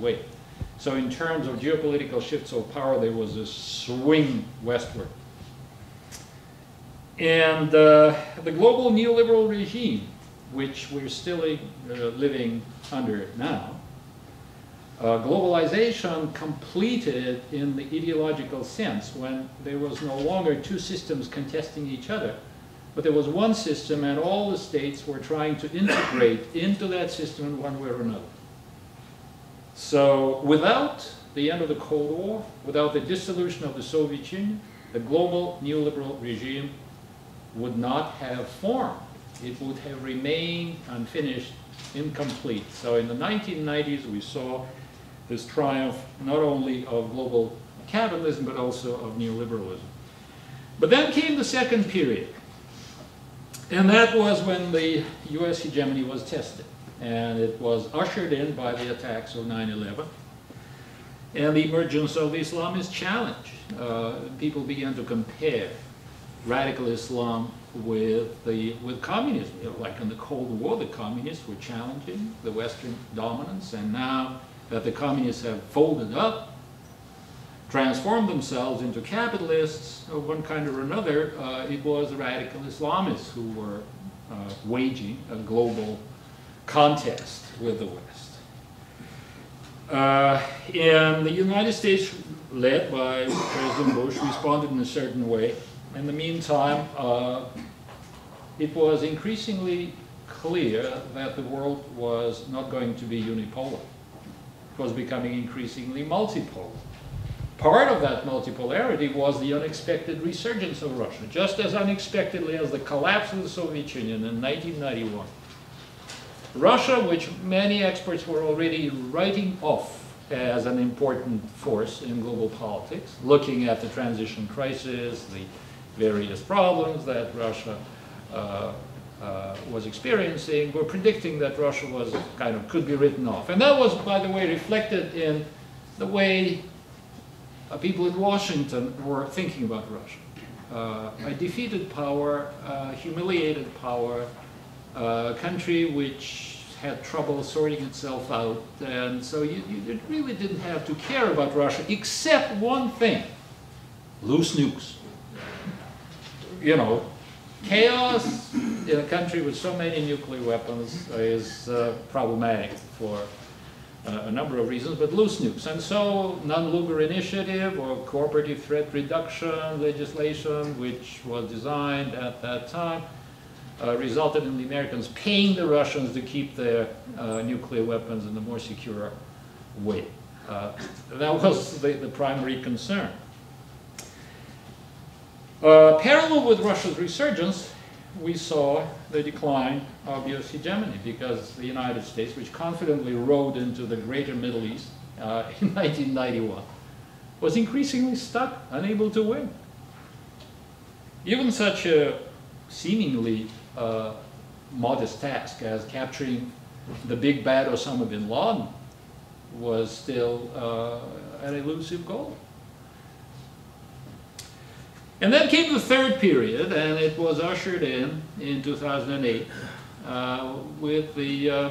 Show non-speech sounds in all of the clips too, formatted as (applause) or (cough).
way. So in terms of geopolitical shifts of power, there was a swing westward. And uh, the global neoliberal regime, which we're still uh, living under now, uh, globalization completed in the ideological sense when there was no longer two systems contesting each other, but there was one system and all the states were trying to integrate into that system in one way or another. So without the end of the Cold War, without the dissolution of the Soviet Union, the global neoliberal regime would not have formed. It would have remained unfinished, incomplete. So in the 1990s, we saw this triumph not only of global capitalism, but also of neoliberalism. But then came the second period. And that was when the US hegemony was tested. And it was ushered in by the attacks of 9-11 and the emergence of the Islamist challenge. Uh, people began to compare radical Islam with the with communism. You know, like in the Cold War, the communists were challenging the Western dominance, and now that the communists have folded up, transformed themselves into capitalists of one kind or another, uh, it was the radical Islamists who were uh, waging a global contest with the West. Uh, and the United States, led by President Bush, responded in a certain way. In the meantime, uh, it was increasingly clear that the world was not going to be unipolar. It was becoming increasingly multipolar. Part of that multipolarity was the unexpected resurgence of Russia, just as unexpectedly as the collapse of the Soviet Union in 1991. Russia, which many experts were already writing off as an important force in global politics, looking at the transition crisis, the various problems that Russia uh, uh, was experiencing, were predicting that Russia was kind of could be written off. And that was, by the way, reflected in the way uh, people in Washington were thinking about Russia. Uh, a defeated power, humiliated power, a country which had trouble sorting itself out, and so you, you really didn't have to care about Russia, except one thing, loose nukes. You know, chaos in a country with so many nuclear weapons is uh, problematic for uh, a number of reasons, but loose nukes. And so Nunn-Lugar initiative or cooperative threat reduction legislation, which was designed at that time, uh, resulted in the Americans paying the Russians to keep their uh, nuclear weapons in a more secure way. Uh, that was the, the primary concern. Uh, parallel with Russia's resurgence, we saw the decline of US hegemony because the United States, which confidently rode into the greater Middle East uh, in (laughs) 1991, was increasingly stuck, unable to win. Even such a seemingly uh, modest task as capturing the big bad Osama bin Laden was still uh, an elusive goal. And then came the third period, and it was ushered in in 2008 uh, with the, uh,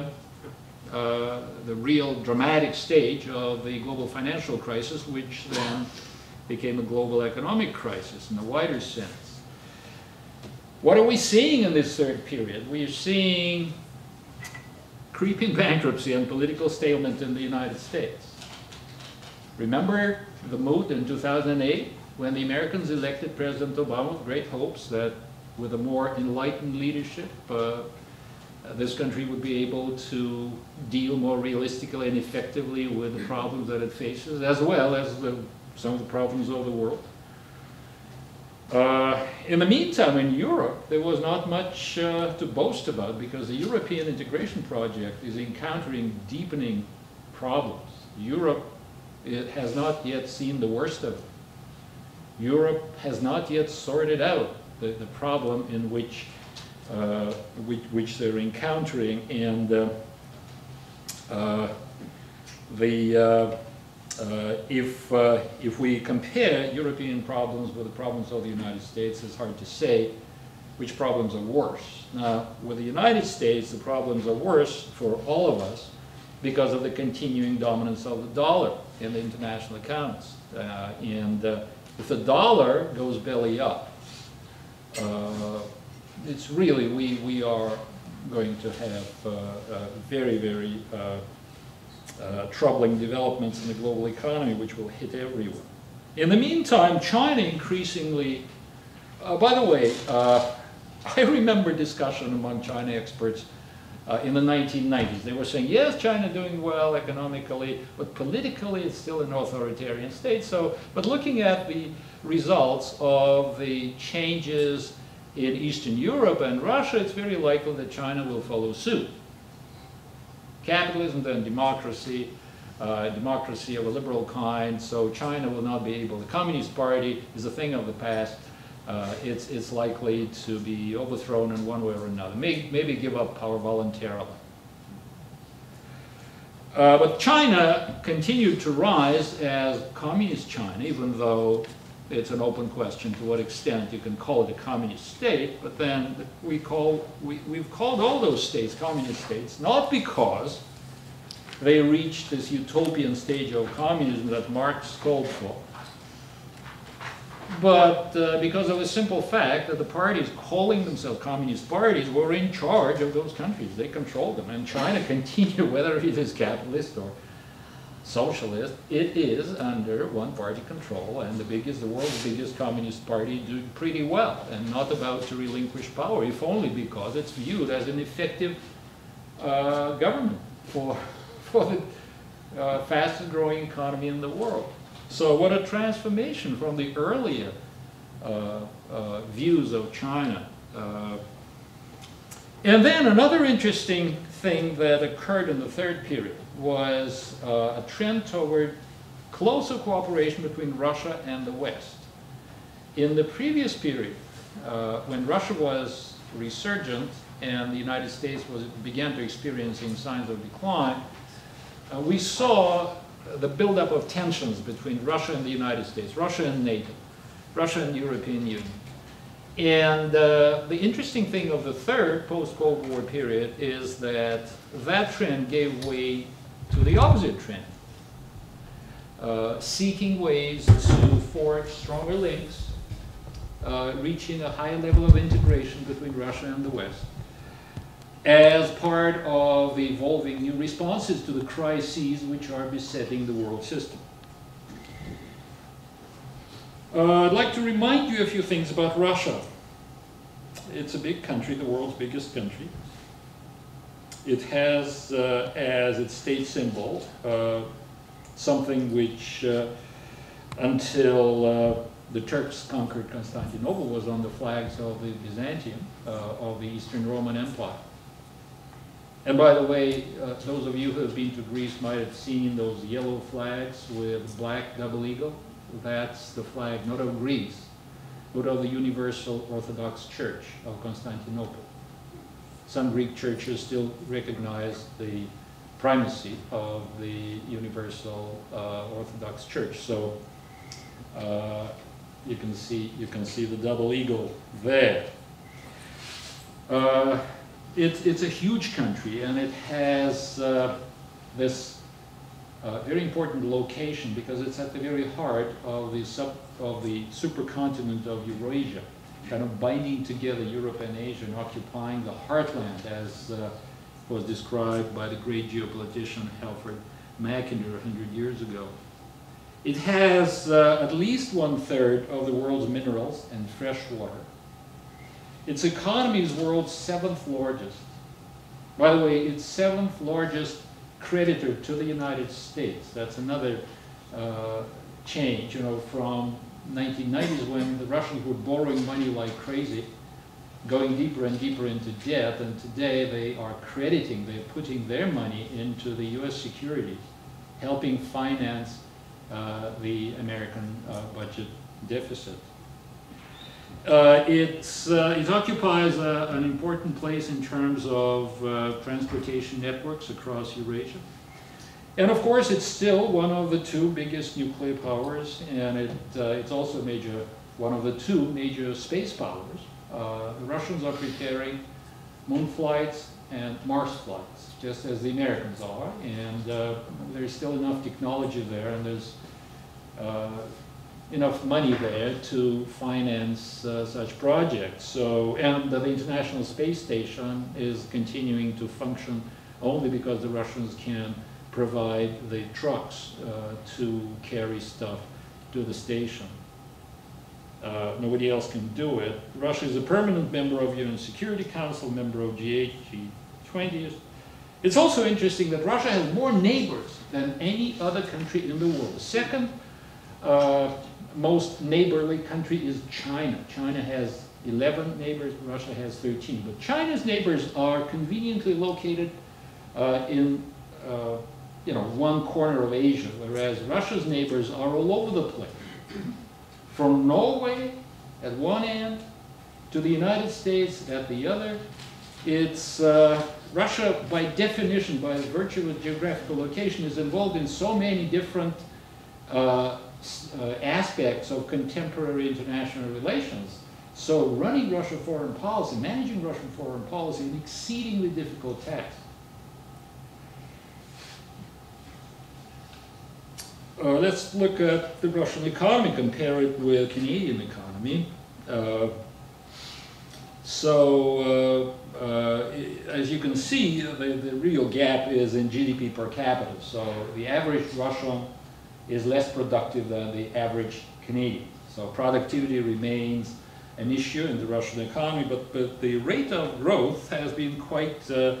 uh, the real dramatic stage of the global financial crisis, which then became a global economic crisis in a wider sense. What are we seeing in this third period? We are seeing creeping bankruptcy and political stalemate in the United States. Remember the mood in 2008 when the Americans elected President Obama with great hopes that with a more enlightened leadership, uh, this country would be able to deal more realistically and effectively with the problems that it faces, as well as the, some of the problems of the world. Uh, in the meantime, in Europe, there was not much uh, to boast about because the European integration project is encountering deepening problems. Europe has not yet seen the worst of it. Europe has not yet sorted out the, the problem in which, uh, which, which, they're encountering and uh, uh, the uh, if, uh, if we compare European problems with the problems of the United States, it's hard to say which problems are worse. Now, with the United States, the problems are worse for all of us because of the continuing dominance of the dollar in the international accounts. Uh, and uh, if the dollar goes belly up, uh, it's really, we, we are going to have uh, very, very uh, troubling developments in the global economy, which will hit everyone. In the meantime, China increasingly, uh, by the way, uh, (laughs) I remember discussion among China experts uh, in the 1990s. They were saying, yes, China doing well economically, but politically it's still an authoritarian state. So, but looking at the results of the changes in Eastern Europe and Russia, it's very likely that China will follow suit. Capitalism, then democracy, uh, democracy of a liberal kind, so China will not be able, the Communist Party is a thing of the past, uh, it's, it's likely to be overthrown in one way or another, May, maybe give up power voluntarily. Uh, but China continued to rise as communist China, even though it's an open question to what extent you can call it a communist state, but then we call, we, we've called all those states communist states, not because they reached this utopian stage of communism that Marx called for, but uh, because of a simple fact that the parties calling themselves communist parties were in charge of those countries. They controlled them. And China (laughs) continued, whether it is capitalist or socialist, it is under one-party control, and the biggest, the world's biggest communist party doing pretty well, and not about to relinquish power, if only because it's viewed as an effective uh, government for, (laughs) for the uh, fastest growing economy in the world. So what a transformation from the earlier uh, uh views of China. Uh, and then another interesting thing that occurred in the third period was uh, a trend toward closer cooperation between Russia and the West. In the previous period, uh, when Russia was resurgent and the United States was, began to experiencing signs of decline, uh, we saw the buildup of tensions between Russia and the United States, Russia and NATO, Russia and European Union. And uh, the interesting thing of the third post-Cold War period is that that trend gave way to the opposite trend, uh, seeking ways to forge stronger links, uh, reaching a higher level of integration between Russia and the West, as part of evolving new responses to the crises which are besetting the world system. Uh, I'd like to remind you a few things about Russia. It's a big country, the world's biggest country. It has uh, as its state symbol uh, something which, uh, until the Turks conquered Constantinople, was on the flags of the Byzantium, uh, of the Eastern Roman Empire. And by the way, uh, those of you who have been to Greece might have seen those yellow flags with black double eagle. That's the flag not of Greece, but of the Universal Orthodox Church of Constantinople some Greek churches still recognize the primacy of the Universal uh, Orthodox Church. So uh, you can see you can see the double eagle there. Uh, it, it's a huge country and it has uh, this uh, very important location because it's at the very heart of the sub of the supercontinent of Eurasia kind of binding together Europe and Asia and occupying the heartland as uh, was described by the great geopolitician Alfred Mackinder 100 years ago. It has uh, at least one-third of the world's minerals and fresh water. Its economy is world's seventh largest. By the way, its seventh largest creditor to the United States. That's another uh, change, you know, from 1990s when the Russians were borrowing money like crazy, going deeper and deeper into debt, and today they are crediting, they're putting their money into the US securities, helping finance uh, the American uh, budget deficit. Uh, it's, uh, it occupies a, an important place in terms of uh, transportation networks across Eurasia. And of course, it's still one of the two biggest nuclear powers, and it, uh, it's also major, one of the two major space powers. Uh, the Russians are preparing moon flights, and Mars flights, just as the Americans are. And uh, there's still enough technology there, and there's uh, enough money there to finance uh, such projects. So, and the International Space Station is continuing to function only because the Russians can provide the trucks uh, to carry stuff to the station. Uh, nobody else can do it. Russia is a permanent member of UN Security Council, member of G8, G20. It's also interesting that Russia has more neighbors than any other country in the world. The second uh, most neighborly country is China. China has 11 neighbors, Russia has 13. But China's neighbors are conveniently located uh, in uh, you know, one corner of Asia, whereas Russia's neighbors are all over the place from Norway at one end to the United States at the other. It's uh, Russia, by definition, by virtue of geographical location, is involved in so many different uh, uh, aspects of contemporary international relations. So running Russian foreign policy, managing Russian foreign policy, an exceedingly difficult task. Uh, let's look at the Russian economy, compare it with Canadian economy. Uh, so, uh, uh as you can see, the, the real gap is in GDP per capita. So the average Russian is less productive than the average Canadian. So productivity remains an issue in the Russian economy, but, but the rate of growth has been quite, uh,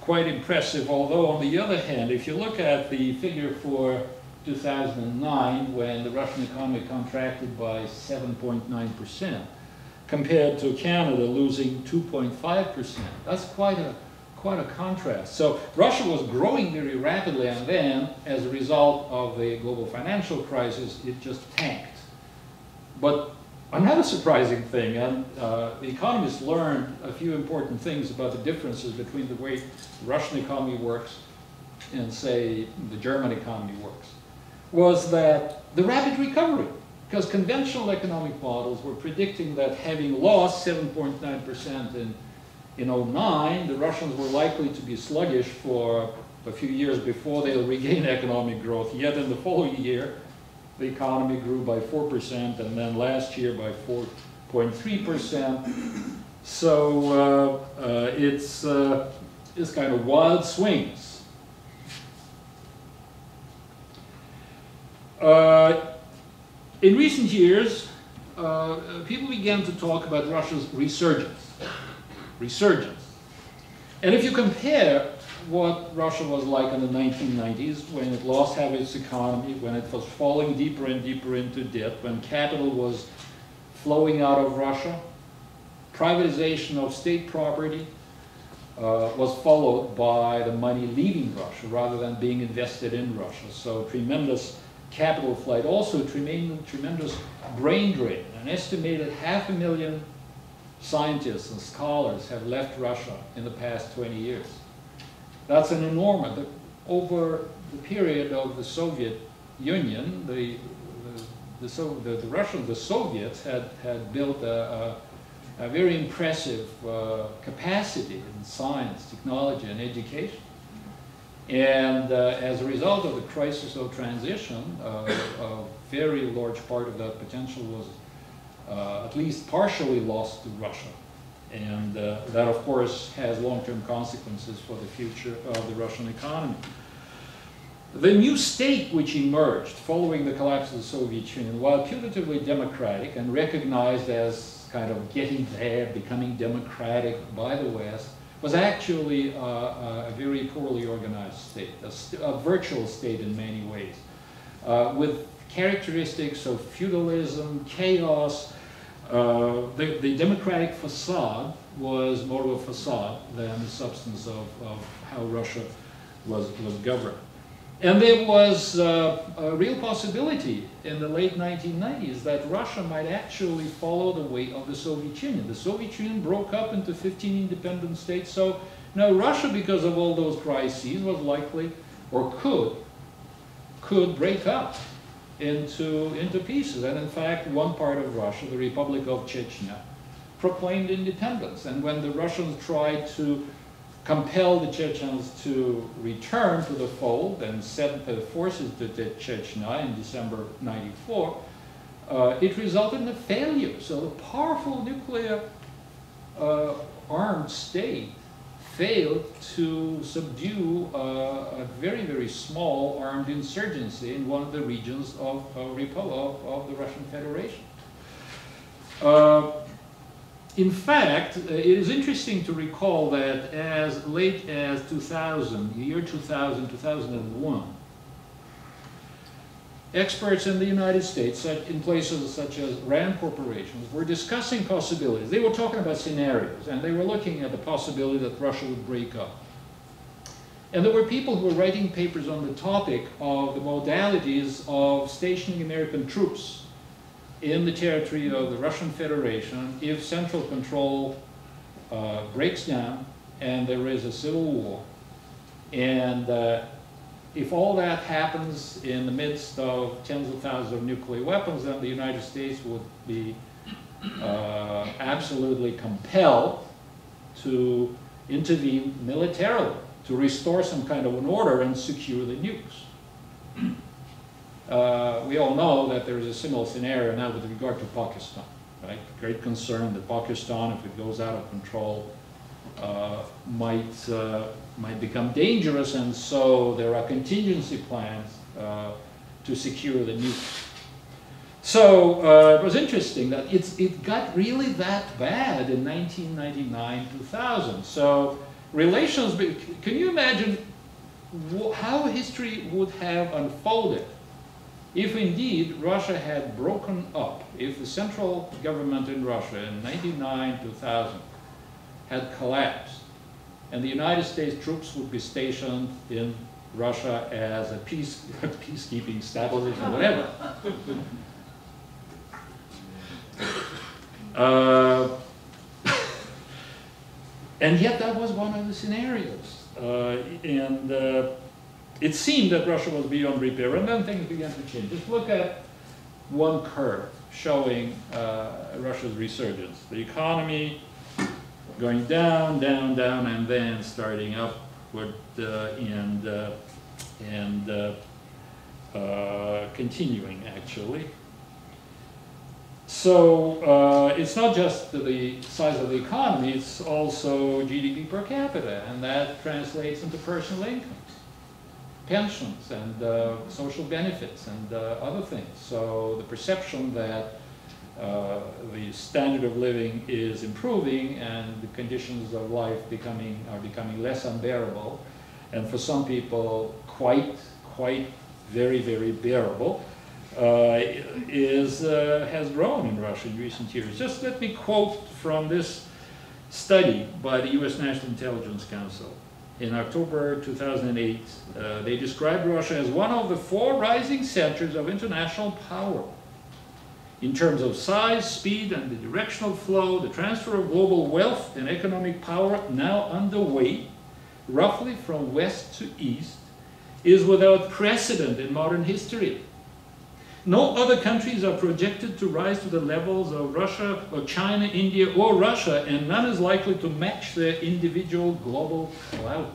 quite impressive. Although on the other hand, if you look at the figure for 2009 when the Russian economy contracted by 7.9% compared to Canada losing 2.5%. That's quite a, quite a contrast. So Russia was growing very rapidly and then as a result of the global financial crisis, it just tanked. But another surprising thing, and uh, the economists learned a few important things about the differences between the way the Russian economy works and say the German economy works was that the rapid recovery, because conventional economic models were predicting that having lost 7.9% in, in 09, the Russians were likely to be sluggish for a few years before they'll regain economic growth. Yet in the following year, the economy grew by 4%, and then last year by 4.3%. So uh, uh, it's, uh, it's kind of wild swings. Uh, in recent years, uh, people began to talk about Russia's resurgence. Resurgence. And if you compare what Russia was like in the 1990s, when it lost half its economy, when it was falling deeper and deeper into debt, when capital was flowing out of Russia, privatization of state property uh, was followed by the money leaving Russia rather than being invested in Russia. So tremendous capital flight, also tremendous, brain drain. An estimated half a million scientists and scholars have left Russia in the past 20 years. That's an enormous, over the period of the Soviet Union, the, the, the, the, the Russians, the Soviets had, had built a, a, a very impressive uh, capacity in science, technology, and education. And uh, as a result of the crisis of transition, uh, a very large part of that potential was uh, at least partially lost to Russia. And uh, that, of course, has long-term consequences for the future of the Russian economy. The new state which emerged following the collapse of the Soviet Union, while putatively democratic and recognized as kind of getting there, becoming democratic by the West, was actually a, a very poorly organized state, a, st a, virtual state in many ways, uh, with characteristics of feudalism, chaos. Uh, the, the, democratic facade was more of a facade than the substance of, of how Russia was, was governed. And there was uh, a real possibility in the late 1990s that Russia might actually follow the way of the Soviet Union. The Soviet Union broke up into 15 independent states, so now Russia, because of all those crises, was likely, or could, could break up into, into pieces. And in fact, one part of Russia, the Republic of Chechnya, proclaimed independence. And when the Russians tried to compel the Chechens to return to the fold and send the forces to Chechnya in December 94, uh, it resulted in a failure. So the powerful nuclear uh, armed state failed to subdue uh, a very, very small armed insurgency in one of the regions of, of, of, of the Russian Federation. In fact, uh, it is interesting to recall that as late as 2000, the year 2000, 2001, experts in the United States, in places such as RAND corporations, were discussing possibilities. They were talking about scenarios, and they were looking at the possibility that Russia would break up. And there were people who were writing papers on the topic of the modalities of stationing American troops in the territory of the Russian Federation if central control uh, breaks down and there is a civil war. And uh, if all that happens in the midst of tens of thousands of nuclear weapons, then the United States would be uh, absolutely compelled to intervene militarily to restore some kind of an order and secure the nukes. Uh, we all know that there is a similar scenario now with regard to Pakistan, right? Great concern that Pakistan, if it goes out of control, uh, might, uh, might become dangerous, and so there are contingency plans uh, to secure the nukes. So uh, it was interesting that it's, it got really that bad in 1999-2000. So relations, can you imagine how history would have unfolded if indeed Russia had broken up, if the central government in Russia in 99-2000 had collapsed, and the United States troops would be stationed in Russia as a peace, (laughs) peacekeeping or whatever. (laughs) Uh, (laughs) and yet that was one of the scenarios. Uh, and uh, it seemed that Russia was beyond repair, and then things began to change. Just look at one curve showing uh, Russia's resurgence. The economy going down, down, down, and then starting upward uh, and, uh, and uh, uh, continuing, actually. So uh, it's not just the size of the economy, it's also GDP per capita, and that translates into personal income pensions and uh, social benefits and uh, other things. So the perception that uh, the standard of living is improving and the conditions of life becoming are becoming less unbearable, and for some people quite quite very very bearable, uh, is uh, has grown in Russia in recent years. Just let me quote from this study by the U.S. National Intelligence Council in October 2008, uh, they described Russia as one of the four rising centers of international power. In terms of size, speed, and the directional flow, the transfer of global wealth and economic power now underway, roughly from west to east, is without precedent in modern history. No other countries are projected to rise to the levels of Russia or China, India, or Russia, and none is likely to match their individual global clout.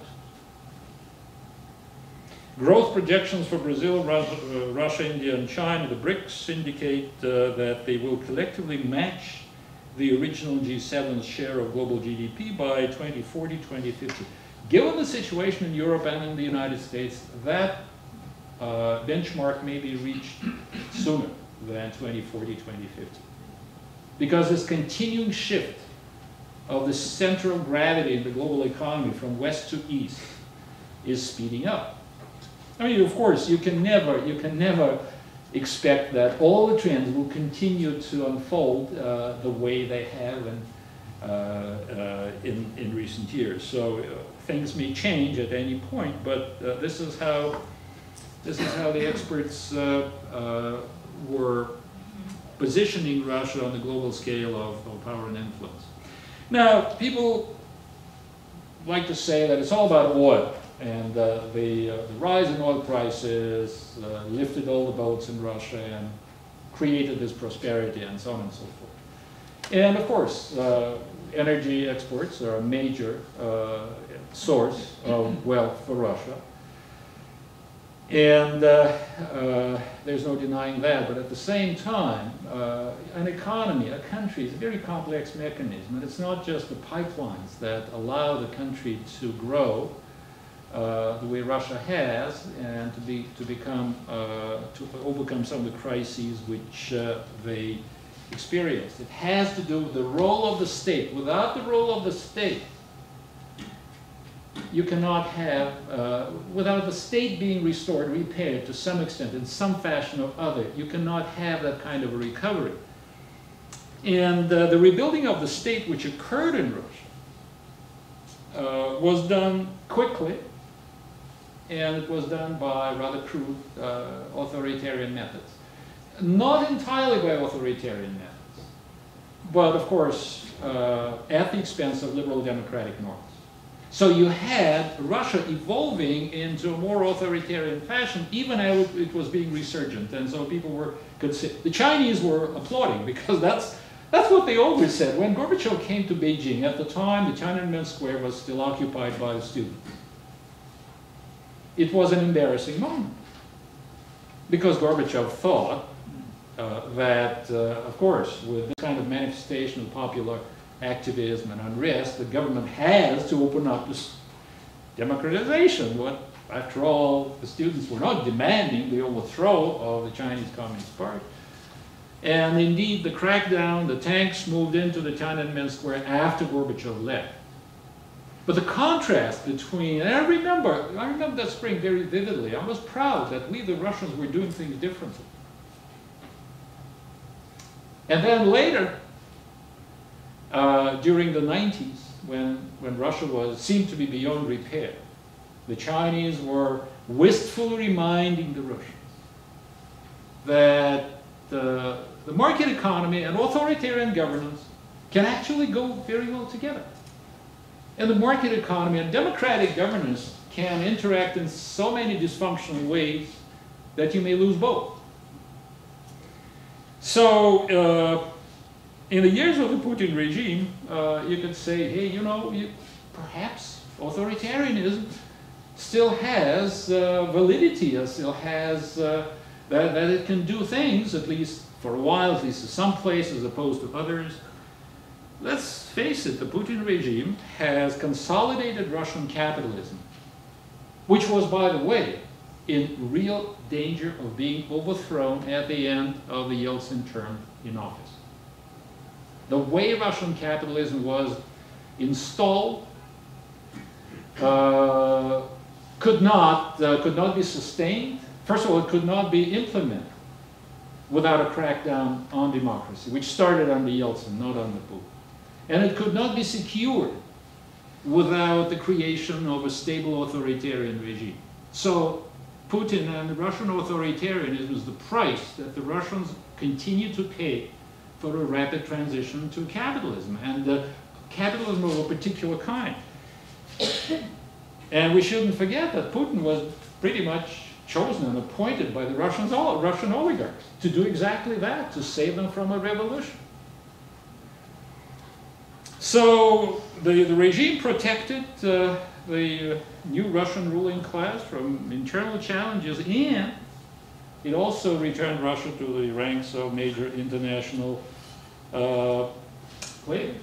Growth projections for Brazil, uh, Russia, India, and China, the BRICS, indicate uh, that they will collectively match the original G7's share of global GDP by 2040, 2050. Given the situation in Europe and in the United States, that uh, benchmark may be reached sooner than 2040, 2050. Because this continuing shift of the center of gravity in the global economy from west to east is speeding up. I mean, of course, you can never, you can never expect that all the trends will continue to unfold uh, the way they have in, uh, uh, in, in recent years. So uh, things may change at any point, but uh, this is how this is how the experts uh, uh, were positioning Russia on the global scale of, of, power and influence. Now, people like to say that it's all about oil, and uh, the, uh, the, rise in oil prices uh, lifted all the boats in Russia and created this prosperity and so on and so forth. And of course, uh, energy exports are a major source of wealth for Russia. And uh, uh, there's no denying that, but at the same time, uh, an economy, a country is a very complex mechanism, and it's not just the pipelines that allow the country to grow uh, the way Russia has and to, be, to become, uh, to overcome some of the crises which uh, they experienced. It has to do with the role of the state. Without the role of the state, you cannot have, uh, without the state being restored, repaired to some extent, in some fashion or other, you cannot have that kind of a recovery. And uh, the rebuilding of the state which occurred in Russia uh, was done quickly, and it was done by rather crude uh, authoritarian methods. Not entirely by authoritarian methods, but of course uh, at the expense of liberal democratic norms. So you had Russia evolving into a more authoritarian fashion, even as it was being resurgent. And so people were, could the Chinese were applauding (laughs) because that's, that's what they always said. When Gorbachev came to Beijing, at the time, the Tiananmen Square was still occupied by the students. It was an embarrassing moment because Gorbachev thought uh, that, uh, of course, with this kind of manifestation of popular activism and unrest, the government has to open up this democratization. What, after all, the students were not demanding the overthrow of the Chinese Communist Party. And indeed, the crackdown, the tanks moved into the Tiananmen Square after Gorbachev left. But the contrast between, and I remember, I remember that spring very vividly. I was proud that we, the Russians, were doing things differently. And then later, uh, during the 90s, when, when Russia was, seemed to be beyond repair, the Chinese were wistfully reminding the Russians that the, the market economy and authoritarian governance can actually go very well together. And the market economy and democratic governance can interact in so many dysfunctional ways that you may lose both. So, uh, in the years of the Putin regime, uh, you could say, hey, you know, you, perhaps authoritarianism still has uh, validity, still has uh, that, that it can do things, at least for a while, at least in some places, as opposed to others. Let's face it, the Putin regime has consolidated Russian capitalism, which was, by the way, in real danger of being overthrown at the end of the Yeltsin term in office. The way Russian capitalism was installed uh, could not uh, could not be sustained. First of all, it could not be implemented without a crackdown on democracy, which started under Yeltsin, not under Putin. And it could not be secured without the creation of a stable authoritarian regime. So Putin and the Russian authoritarianism is the price that the Russians continue to pay for a rapid transition to capitalism, and uh, capitalism of a particular kind. and we shouldn't forget that Putin was pretty much chosen and appointed by the Russians, all, Russian oligarchs to do exactly that, to save them from a revolution. So the, the regime protected uh, the new Russian ruling class from internal challenges and it also returned Russia to the ranks of major international uh, players.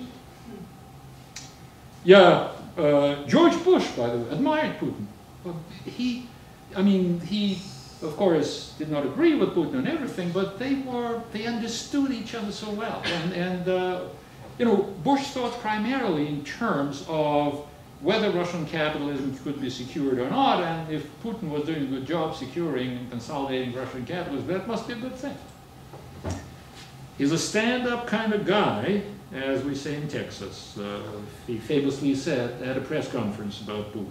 Yeah, uh, George Bush, by the way, admired Putin. But he, I mean, he, of course, did not agree with Putin on everything, but they were, they understood each other so well. And, and uh, you know, Bush thought primarily in terms of whether Russian capitalism could be secured or not, and if Putin was doing a good job securing and consolidating Russian capitalism, that must be a good thing. He's a stand-up kind of guy, as we say in Texas. Uh, he famously said at a press conference about Putin.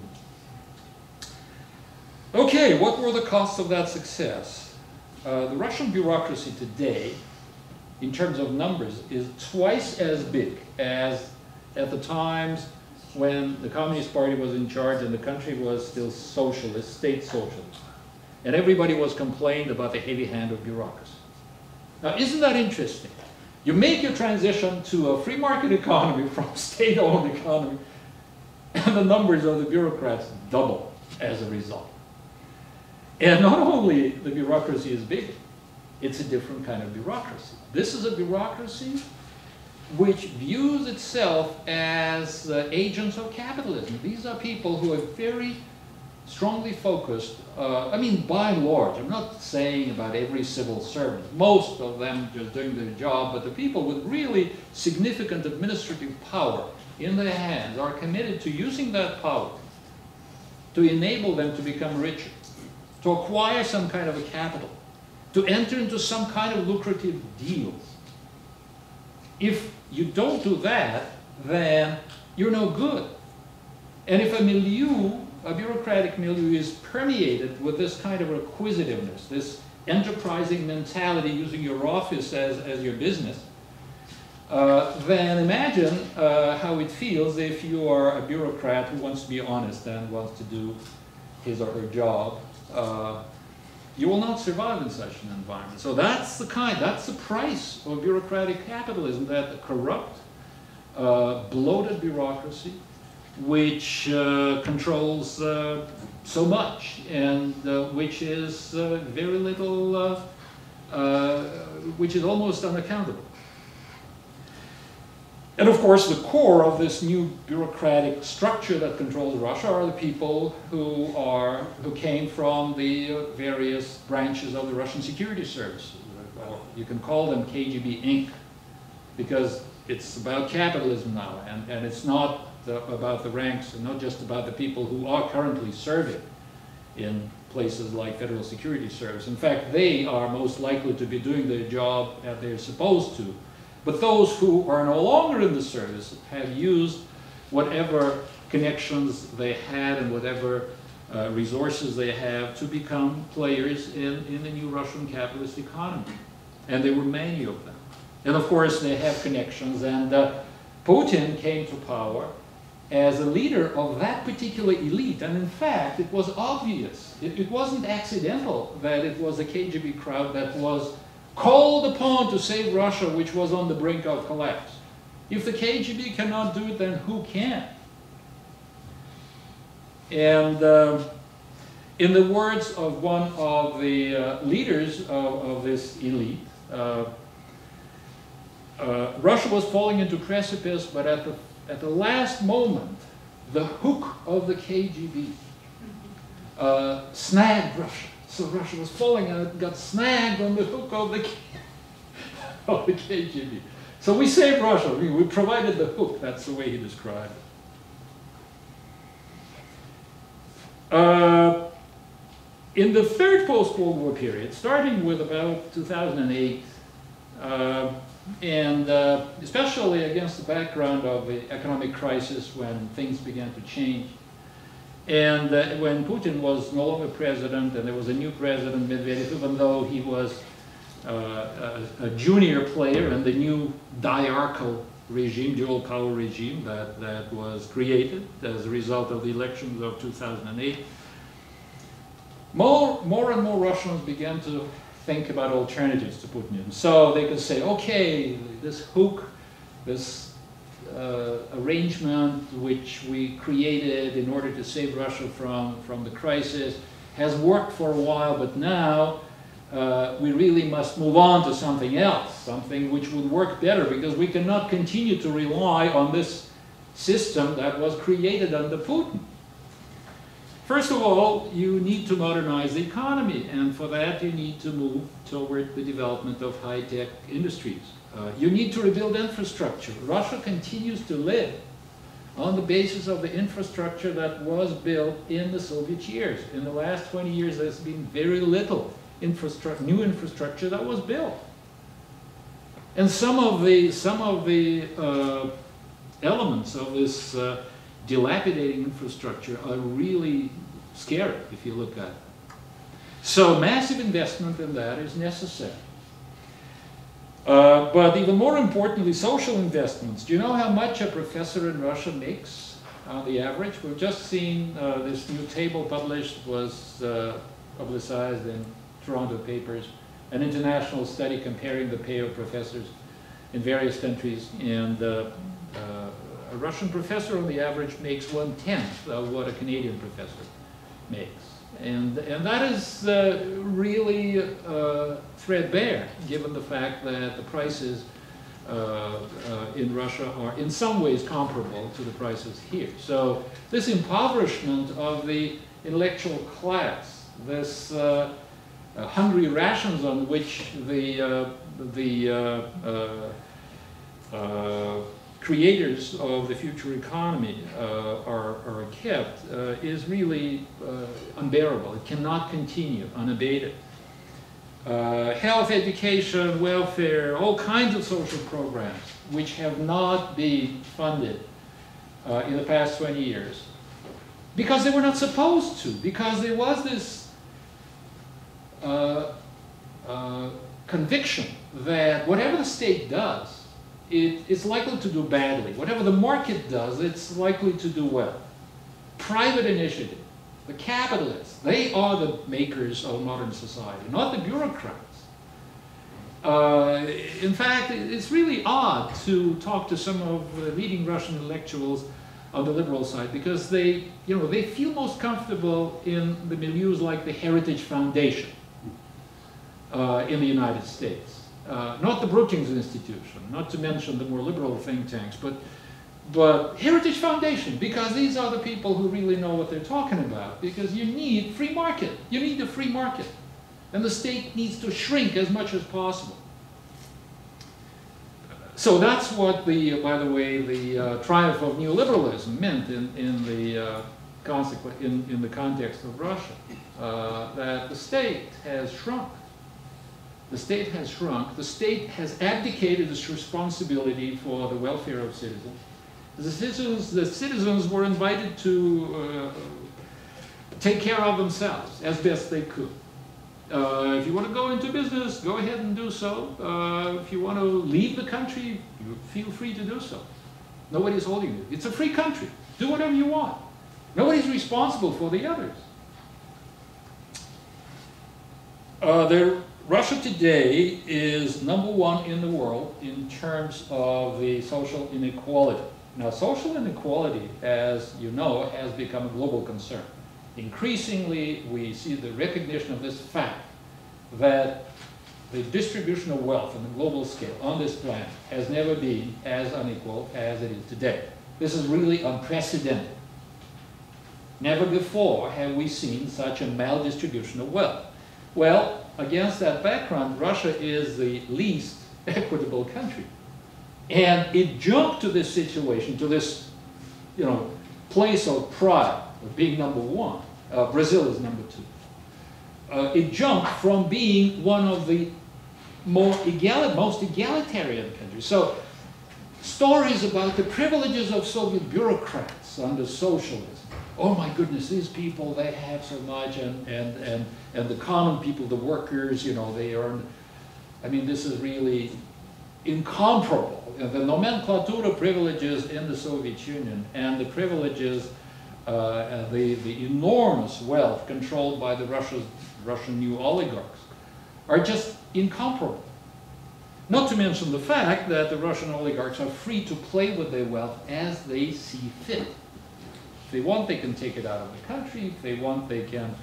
Okay, what were the costs of that success? Uh, the Russian bureaucracy today, in terms of numbers, is twice as big as at the times when the Communist Party was in charge and the country was still socialist, state socialist. And everybody was complained about the heavy hand of bureaucracy. Now, isn't that interesting? You make your transition to a free market (laughs) economy from state-owned economy, and the numbers of the bureaucrats double as a result. And not only the bureaucracy is big, it's a different kind of bureaucracy. This is a bureaucracy which views itself as uh, agents of capitalism. These are people who are very strongly focused, uh, I mean, by and large, I'm not saying about every civil servant, most of them just doing their job, but the people with really significant administrative power in their hands are committed to using that power to enable them to become richer, to acquire some kind of a capital, to enter into some kind of lucrative deals. If you don't do that, then you're no good. And if a milieu, a bureaucratic milieu, is permeated with this kind of acquisitiveness, this enterprising mentality using your office as, as your business, uh, then imagine uh, how it feels if you are a bureaucrat who wants to be honest and wants to do his or her job. Uh, you will not survive in such an environment. So that's the kind, that's the price of bureaucratic capitalism, that corrupt, uh, bloated bureaucracy, which uh, controls uh, so much and uh, which is uh, very little, uh, which is almost unaccountable. And of course, the core of this new bureaucratic structure that controls Russia are the people who are who came from the various branches of the Russian security service. Or you can call them KGB Inc. because it's about capitalism now, and, and it's not the, about the ranks, and not just about the people who are currently serving in places like Federal Security Service. In fact, they are most likely to be doing their job that they're supposed to but those who are no longer in the service have used whatever connections they had and whatever uh, resources they have to become players in, in the new Russian capitalist economy. And there were many of them. And of course, they have connections. And uh, Putin came to power as a leader of that particular elite. And in fact, it was obvious. It, it wasn't accidental that it was a KGB crowd that was called upon to save Russia, which was on the brink of collapse. If the KGB cannot do it, then who can? And uh, in the words of one of the uh, leaders of, of, this elite, uh, uh Russia was falling into precipice, but at the, at the last moment, the hook of the KGB uh, snagged Russia. So Russia was falling and it got snagged on the hook of the, (laughs) of the KGB. So we saved Russia. We, we provided the hook. That's the way he described it. Uh, in the third post-Cold War period, starting with about 2008, uh, and uh, especially against the background of the economic crisis when things began to change, and uh, when Putin was no longer president and there was a new president, Medvedev, even though he was uh, a, a, junior player in the new diarchal regime, dual power regime that, that was created as a result of the elections of 2008, more, more and more Russians began to think about alternatives to Putin. So they could say, okay, this hook, this arrangement which we created in order to save Russia from, from the crisis has worked for a while, but now uh, we really must move on to something else, something which would work better, because we cannot continue to rely on this system that was created under Putin. First of all, you need to modernize the economy, and for that you need to move toward the development of high-tech industries. Uh, you need to rebuild infrastructure. Russia continues to live on the basis of the infrastructure that was built in the Soviet years. In the last 20 years, there's been very little infrastructure, new infrastructure that was built. And some of the, some of the uh, elements of this uh, dilapidating infrastructure are really scary if you look at it. So massive investment in that is necessary. Uh, but even more importantly, social investments. Do you know how much a professor in Russia makes on the average? We've just seen uh, this new table published, was uh, publicized in Toronto papers, an international study comparing the pay of professors in various countries. And uh, uh, A Russian professor on the average makes one-tenth of what a Canadian professor makes. And, and that is uh, really uh, threadbare, given the fact that the prices uh, uh, in Russia are in some ways comparable to the prices here. So this impoverishment of the intellectual class, this uh, uh, hungry rations on which the, the creators of the future economy uh, are, are kept uh, is really uh, unbearable. It cannot continue unabated. Uh, health, education, welfare, all kinds of social programs which have not been funded uh, in the past 20 years because they were not supposed to, because there was this uh, conviction that whatever the state does, it, it's likely to do badly. Whatever the market does, it's likely to do well. Private initiative, the capitalists, they are the makers of modern society, not the bureaucrats. Uh, in fact, it's really odd to talk to some of the leading Russian intellectuals on the liberal side because they, you know, they feel most comfortable in the milieus like the Heritage Foundation uh, in the United States. Uh, not the Brookings Institution, not to mention the more liberal think tanks, but, but Heritage Foundation, because these are the people who really know what they're talking about, because you need free market. You need a free market. And the state needs to shrink as much as possible. So that's what the, by the way, the uh, triumph of neoliberalism meant in, in, the, uh, in, in the context of Russia, uh, that the state has shrunk the state has shrunk. The state has abdicated its responsibility for the welfare of citizens. The citizens, the citizens were invited to uh, take care of themselves as best they could. Uh, if you want to go into business, go ahead and do so. Uh, if you want to leave the country, you feel free to do so. Nobody's holding you. It's a free country. Do whatever you want. Nobody's responsible for the others. Uh, there Russia today is number one in the world in terms of the social inequality. Now, social inequality, as you know, has become a global concern. Increasingly, we see the recognition of this fact that the distribution of wealth on the global scale on this planet has never been as unequal as it is today. This is really unprecedented. Never before have we seen such a maldistribution of wealth. Well, against that background, Russia is the least equitable country. And it jumped to this situation, to this, you know, place of pride of being number one. Uh, Brazil is number two. Uh, it jumped from being one of the more egali most egalitarian countries. So stories about the privileges of Soviet bureaucrats under socialism oh my goodness, these people, they have so much, and, and, and, and the common people, the workers, you know, they earn, I mean, this is really incomparable. The nomenclatura privileges in the Soviet Union and the privileges, uh, the, the enormous wealth controlled by the Russia's, Russian new oligarchs are just incomparable. Not to mention the fact that the Russian oligarchs are free to play with their wealth as they see fit they want, they can take it out of the country. If they want, they can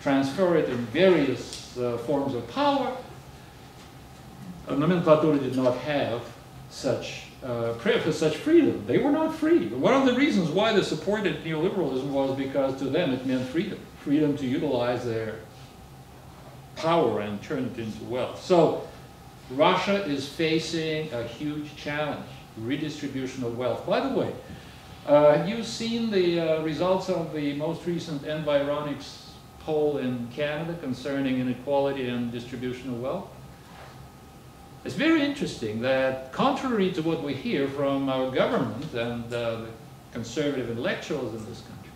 transfer it in various uh, forms of power. Uh, nomenclatura did not have such uh, such freedom. They were not free. One of the reasons why they supported neoliberalism was because to them it meant freedom. Freedom to utilize their power and turn it into wealth. So Russia is facing a huge challenge, redistribution of wealth. By the way, have you seen the uh, results of the most recent Environics poll in Canada concerning inequality and distribution of wealth? It's very interesting that contrary to what we hear from our government and uh, the conservative intellectuals in this country,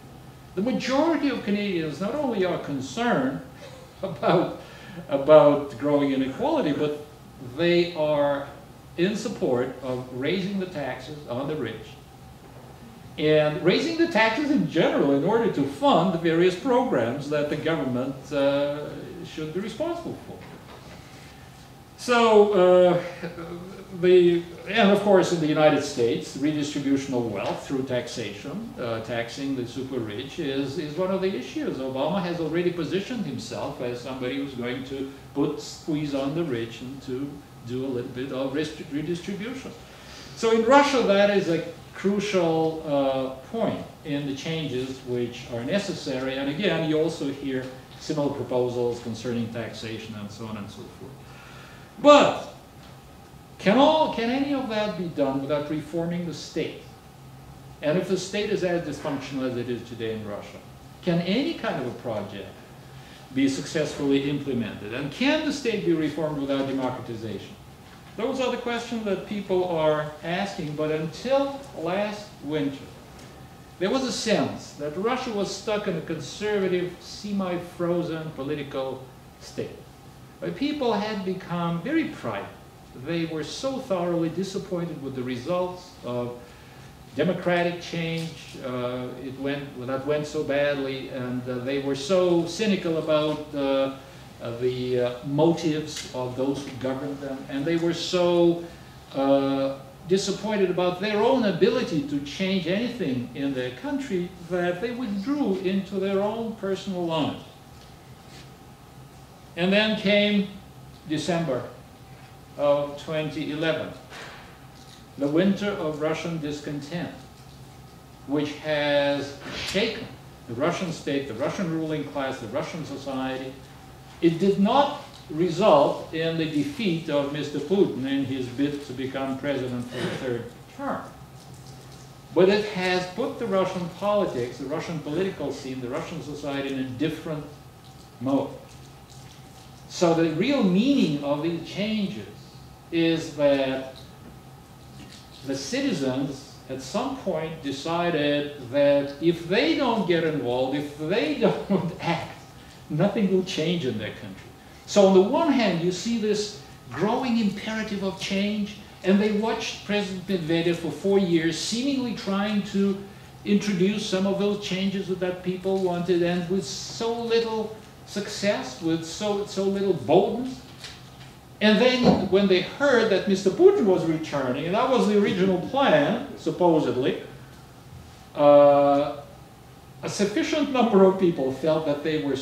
the majority of Canadians not only are concerned (laughs) about, about growing inequality, but they are in support of raising the taxes on the rich and raising the taxes in general in order to fund the various programs that the government uh, should be responsible for. So, uh, the, and of course in the United States, redistribution of wealth through taxation, uh, taxing the super rich is, is one of the issues. Obama has already positioned himself as somebody who's going to put squeeze on the rich and to do a little bit of redistribution. So in Russia, that is a crucial uh, point in the changes which are necessary. And again, you also hear similar proposals concerning taxation and so on and so forth. But can, all, can any of that be done without reforming the state? And if the state is as dysfunctional as it is today in Russia, can any kind of a project be successfully implemented? And can the state be reformed without democratization? Those are the questions that people are asking, but until last winter, there was a sense that Russia was stuck in a conservative, semi-frozen political state. But people had become very private. They were so thoroughly disappointed with the results of democratic change. Uh, it went, that went so badly, and uh, they were so cynical about uh, uh the uh, motives of those who governed them, and they were so uh, disappointed about their own ability to change anything in their country that they withdrew into their own personal lives. And then came December of 2011, the winter of Russian discontent, which has shaken the Russian state, the Russian ruling class, the Russian society. It did not result in the defeat of Mr. Putin in his bid to become president for the third term. But it has put the Russian politics, the Russian political scene, the Russian society in a different mode. So the real meaning of these changes is that the citizens at some point decided that if they don't get involved, if they (laughs) don't act, nothing will change in their country. So on the one hand, you see this growing imperative of change, and they watched President Medvedev for four years, seemingly trying to introduce some of those changes that people wanted, and with so little success, with so, so little boldness. And then when they heard that Mr. Putin was returning, and that was the original plan, supposedly, uh, a sufficient number of people felt that they were,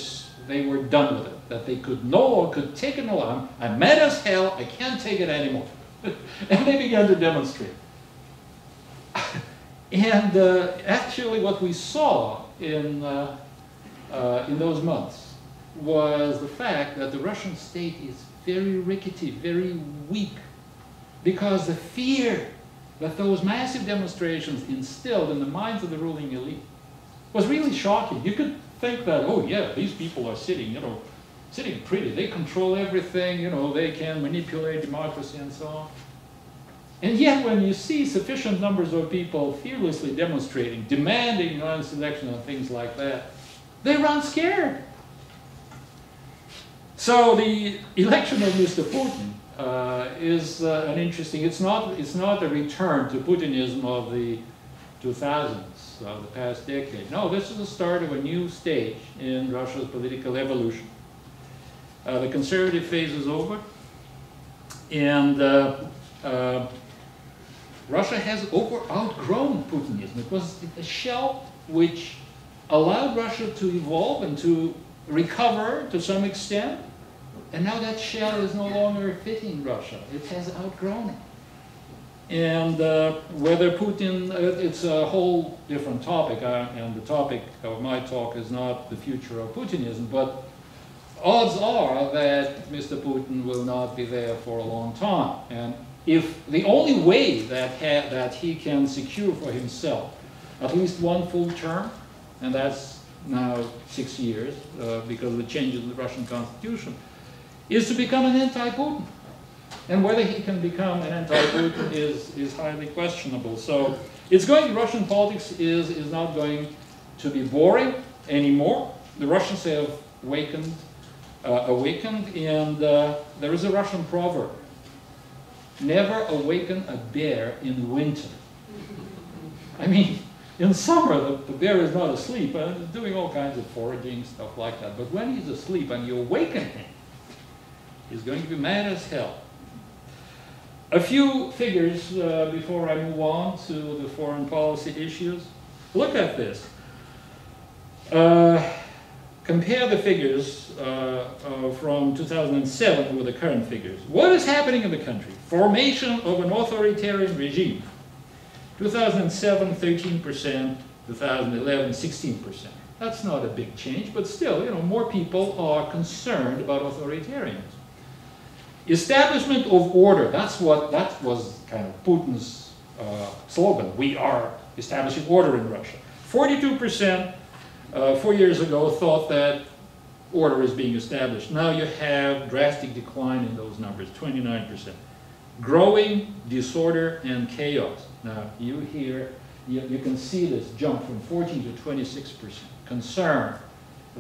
they were done with it, that they could no longer could take no longer. I'm mad as hell, I can't take it anymore. (laughs) and they began to demonstrate. (laughs) and uh, actually what we saw in, uh, uh in those months was the fact that the Russian state is very rickety, very weak, because the fear that those massive demonstrations instilled in the minds of the ruling elite was really shocking. You could think that, oh yeah, these people are sitting, you know, sitting pretty. They control everything, you know, they can manipulate democracy and so on. And yet when you see sufficient numbers of people fearlessly demonstrating, demanding non-selection and things like that, they run scared. So the election of Mr. Putin uh, is uh, an interesting, it's not, it's not a return to Putinism of the 2000s, of the past decade. No, this is the start of a new stage in Russia's political evolution. Uh, the conservative phase is over, and uh, uh, Russia has over outgrown Putinism. It was a shell which allowed Russia to evolve and to recover to some extent, and now that shell is no longer fitting Russia. It has outgrown it. And uh, whether Putin, uh, it's a whole different topic, uh, and the topic of my talk is not the future of Putinism, but odds are that Mr. Putin will not be there for a long time. And if the only way that, that he can secure for himself at least one full term, and that's now six years uh, because of the changes in the Russian constitution, is to become an anti-Putin. And whether he can become an anti-Putin is, is highly questionable. So it's going, Russian politics is, is not going to be boring anymore. The Russians have awakened, uh, awakened and uh, there is a Russian proverb. Never awaken a bear in winter. I mean, in summer, the, the bear is not asleep and doing all kinds of foraging, stuff like that. But when he's asleep and you awaken him, He's going to be mad as hell. A few figures uh, before I move on to the foreign policy issues. Look at this. Uh, compare the figures uh, from 2007 with the current figures. What is happening in the country? Formation of an authoritarian regime. 2007, 13%, 2011, 16%. That's not a big change, but still, you know, more people are concerned about authoritarianism. Establishment of order, that's what, that was kind of Putin's uh, slogan. We are establishing order in Russia. 42% uh, four years ago thought that order is being established. Now you have drastic decline in those numbers, 29%. Growing disorder and chaos. Now you hear, you, you can see this jump from 14 to 26%. Concern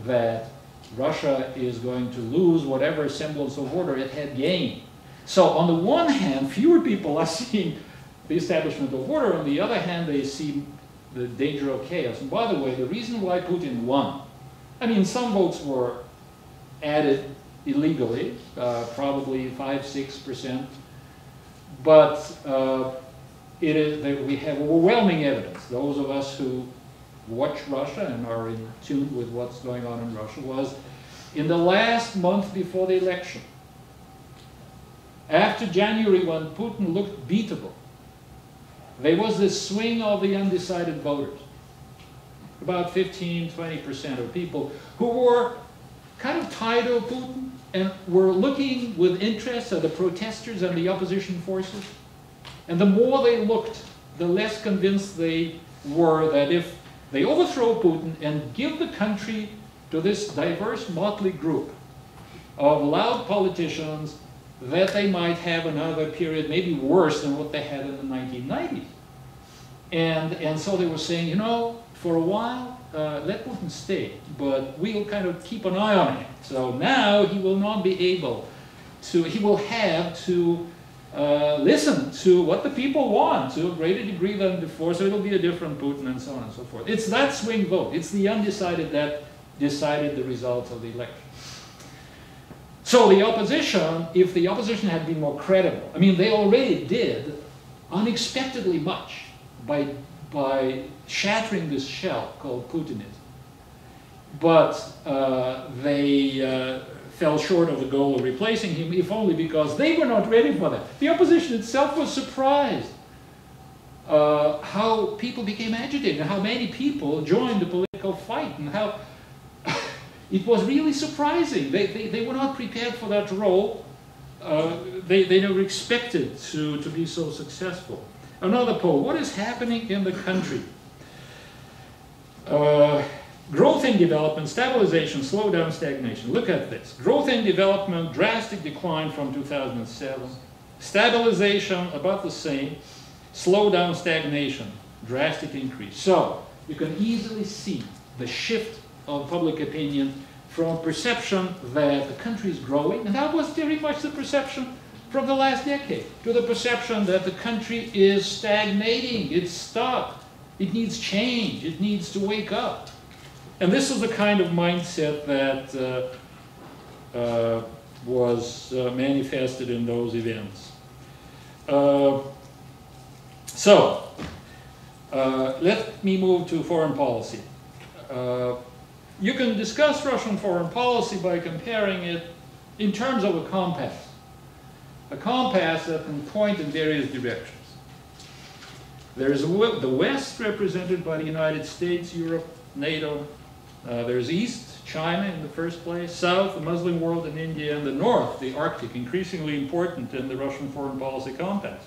that Russia is going to lose whatever semblance of order it had gained. So on the one hand, fewer people are (laughs) seeing the establishment of order. On the other hand, they see the danger of chaos. And by the way, the reason why Putin won, I mean, some votes were added illegally, uh, probably 5 6%, but uh, it is that we have overwhelming evidence. Those of us who watch Russia and are in tune with what's going on in Russia was in the last month before the election, after January when Putin looked beatable, there was this swing of the undecided voters. About 15, 20% of people who were kind of tired of Putin and were looking with interest at the protesters and the opposition forces. And the more they looked, the less convinced they were that if they overthrow Putin and give the country to this diverse motley group of loud politicians that they might have another period maybe worse than what they had in the 1990s. And, and so they were saying, you know, for a while, uh, let Putin stay, but we'll kind of keep an eye on him. So now he will not be able to, he will have to uh, listen to what the people want to a greater degree than before, so it'll be a different Putin and so on and so forth. It's that swing vote. It's the undecided that decided the results of the election. So the opposition, if the opposition had been more credible, I mean, they already did unexpectedly much by, by shattering this shell called Putinism. But uh, they uh, fell short of the goal of replacing him, if only because they were not ready for that. The opposition itself was surprised uh, how people became agitated, how many people joined the political fight, and how (laughs) it was really surprising. They, they, they were not prepared for that role. Uh, they, they never expected to, to be so successful. Another poll, what is happening in the country? Uh, Growth and development, stabilization, slowdown, stagnation. Look at this. Growth and development, drastic decline from 2007. Stabilization, about the same. Slowdown, stagnation, drastic increase. So, you can easily see the shift of public opinion from perception that the country is growing, and that was very much the perception from the last decade, to the perception that the country is stagnating, it's stuck, it needs change, it needs to wake up. And this is the kind of mindset that uh, uh, was uh, manifested in those events. Uh, so, uh, let me move to foreign policy. Uh, you can discuss Russian foreign policy by comparing it in terms of a compass. A compass that can point in various directions. There is the West represented by the United States, Europe, NATO, uh, there's East, China in the first place, South, the Muslim world and India, and the North, the Arctic, increasingly important in the Russian foreign policy context.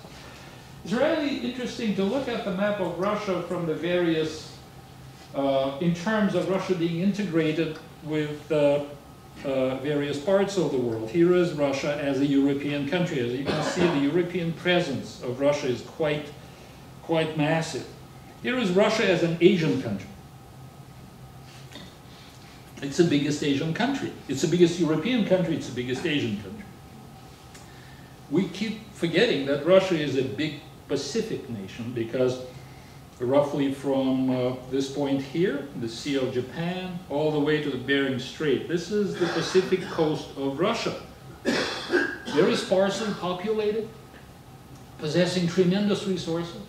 It's really interesting to look at the map of Russia from the various, uh, in terms of Russia being integrated with uh, uh, various parts of the world. Here is Russia as a European country. As you can see, the European presence of Russia is quite, quite massive. Here is Russia as an Asian country. It's the biggest Asian country. It's the biggest European country. It's the biggest Asian country. We keep forgetting that Russia is a big Pacific nation because roughly from uh, this point here, the Sea of Japan, all the way to the Bering Strait. This is the Pacific coast of Russia. Very sparsely populated. possessing tremendous resources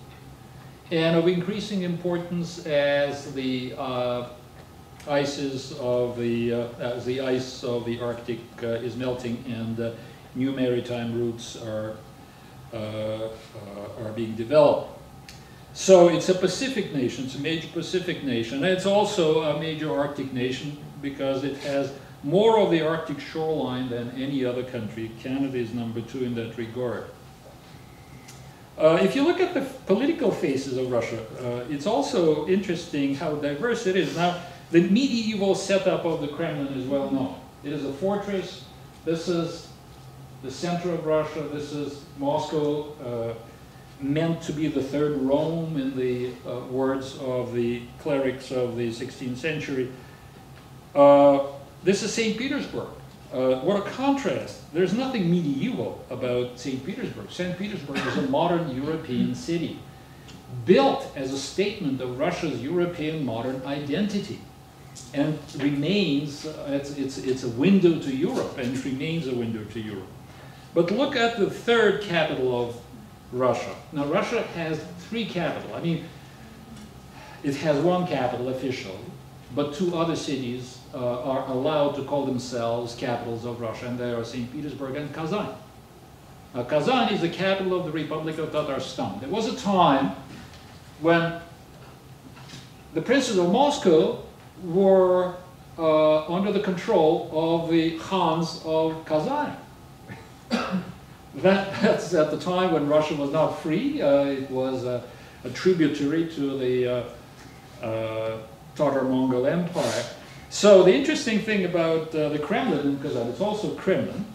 and of increasing importance as the uh, ices of the, uh, as the ice of the Arctic uh, is melting and uh, new maritime routes are, are being developed. So it's a Pacific nation, it's a major Pacific nation. It's also a major Arctic nation because it has more of the Arctic shoreline than any other country. Canada is number two in that regard. Uh, if you look at the political faces of Russia, uh, it's also interesting how diverse it is. Now, the medieval setup of the Kremlin is well known. It is a fortress. This is the center of Russia. This is Moscow, uh, meant to be the third Rome in the uh, words of the clerics of the 16th century. Uh, this is St. Petersburg. Uh, what a contrast. There's nothing medieval about St. Petersburg. St. Petersburg is a modern European city, built as a statement of Russia's European modern identity, and remains, it's, it's, it's a window to Europe, and it remains a window to Europe. But look at the third capital of Russia. Now, Russia has three capitals. I mean, it has one capital officially, but two other cities uh, are allowed to call themselves capitals of Russia, and they are St. Petersburg and Kazan. Now, Kazan is the capital of the Republic of Tatarstan. There was a time when the princes of Moscow were uh, under the control of the Khans of Kazan. (coughs) that, that's at the time when Russia was not free. Uh, it was a tributary to the uh, uh, Tatar-Mongol Empire. So the interesting thing about uh, the Kremlin, because it's also Kremlin,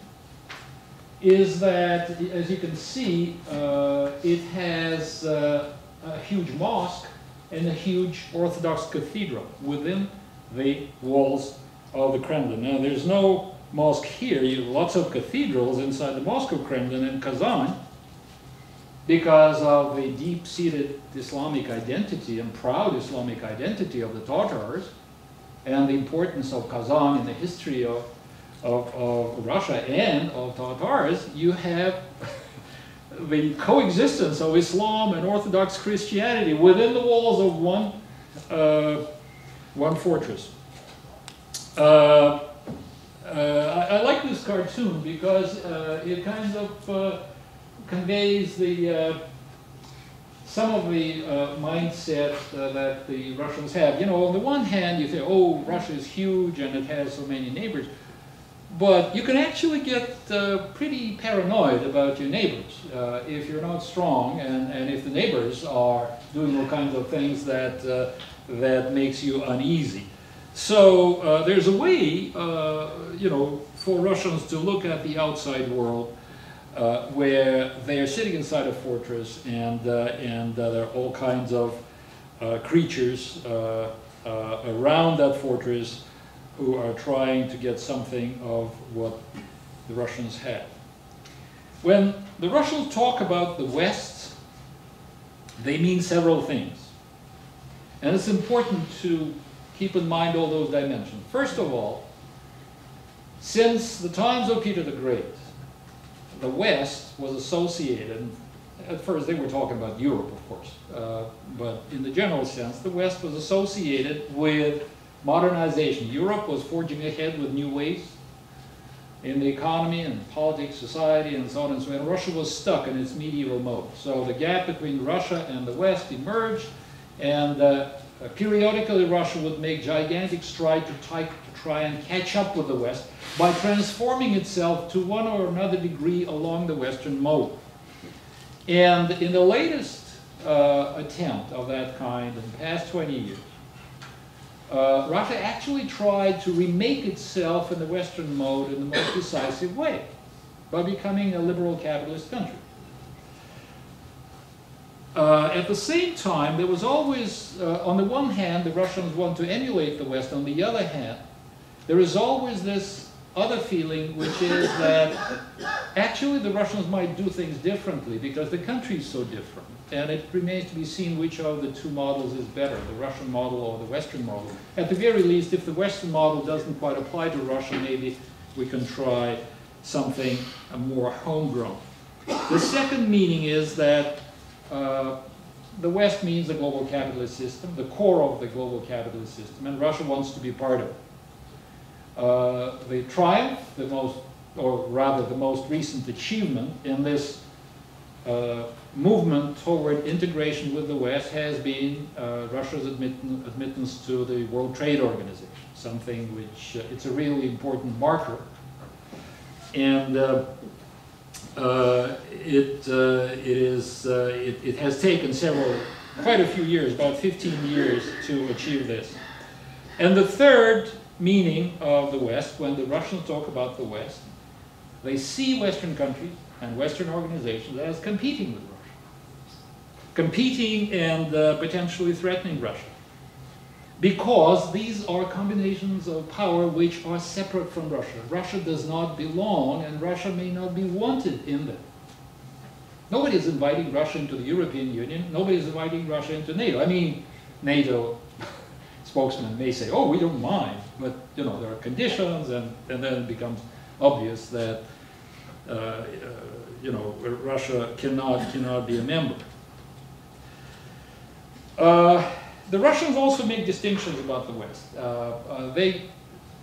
is that, as you can see, uh, it has uh, a huge mosque and a huge Orthodox cathedral within the walls of the Kremlin. Now, there's no mosque here. You have lots of cathedrals inside the Moscow Kremlin and Kazan because of the deep-seated Islamic identity and proud Islamic identity of the Tatars and the importance of Kazan in the history of, of, of Russia and of Tatars, you have the coexistence of Islam and Orthodox Christianity within the walls of one, uh, one fortress. Uh, uh, I, I, like this cartoon because uh, it kind of uh, conveys the some of the uh, mindset uh, that the Russians have. You know, on the one hand, you say, oh, Russia is huge and it has so many neighbors. But you can actually get uh, pretty paranoid about your neighbors uh, if you're not strong and, and if the neighbors are doing all kinds of things that, uh, that makes you uneasy. So uh, there's a way, you know, for Russians to look at the outside world uh, where they are sitting inside a fortress and, uh, and uh, there are all kinds of uh, creatures uh, uh, around that fortress who are trying to get something of what the Russians have. When the Russians talk about the West, they mean several things. And it's important to keep in mind all those dimensions. First of all, since the times of Peter the Great, the West was associated, at first they were talking about Europe, of course, uh, but in the general sense, the West was associated with modernization. Europe was forging ahead with new ways in the economy and politics, society, and so on and so on. Russia was stuck in its medieval mode. So the gap between Russia and the West emerged, and uh, periodically Russia would make gigantic strides to, to try and catch up with the West by transforming itself to one or another degree along the Western mode. And in the latest uh, attempt of that kind in the past 20 years, uh, Russia actually tried to remake itself in the Western mode in the most decisive way by becoming a liberal capitalist country. Uh, at the same time, there was always, uh, on the one hand, the Russians want to emulate the West. On the other hand, there is always this other feeling, which is that actually the Russians might do things differently because the country is so different. And it remains to be seen which of the two models is better, the Russian model or the Western model. At the very least, if the Western model doesn't quite apply to Russia, maybe we can try something more homegrown. The second meaning is that uh, the West means the global capitalist system, the core of the global capitalist system, and Russia wants to be part of it. Uh, the triumph, the most, or rather the most recent achievement in this uh, movement toward integration with the West has been uh, Russia's admittance, admittance to the World Trade Organization, something which uh, it's a really important marker. And uh, uh, it, uh, it, is, it, it has taken several, quite a few years, about 15 years to achieve this. And the third meaning of the West, when the Russians talk about the West, they see Western countries and Western organizations as competing with Russia. Competing and uh, potentially threatening Russia. Because these are combinations of power which are separate from Russia. Russia does not belong and Russia may not be wanted in them. Nobody is inviting Russia into the European Union. Nobody is inviting Russia into NATO. I mean, NATO (laughs) spokesman may say, oh, we don't mind, but you know, there are conditions and, and then it becomes obvious that uh, uh, you know, Russia cannot, cannot be a member. Uh, the Russians also make distinctions about the West. Uh, uh, they,